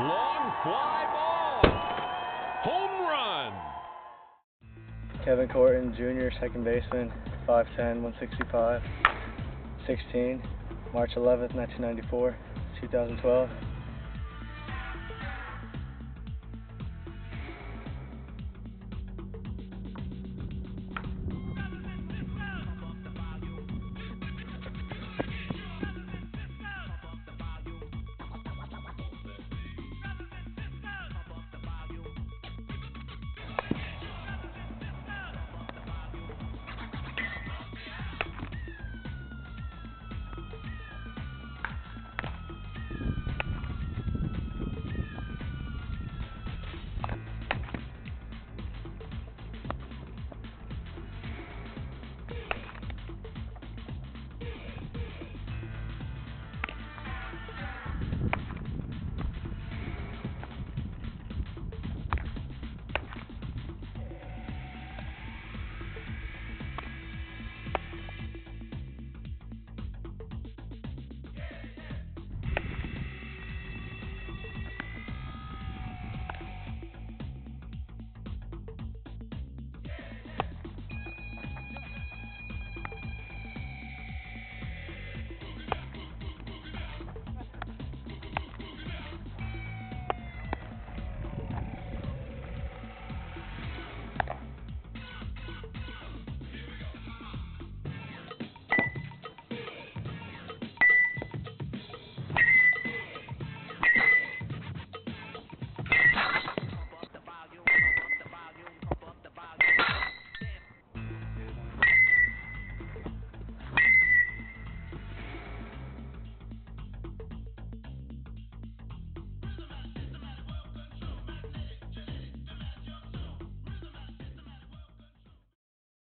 Long fly ball. Home run. Kevin Corton, junior, second baseman, 5'10", 165, 16, March 11th, 1994, 2012.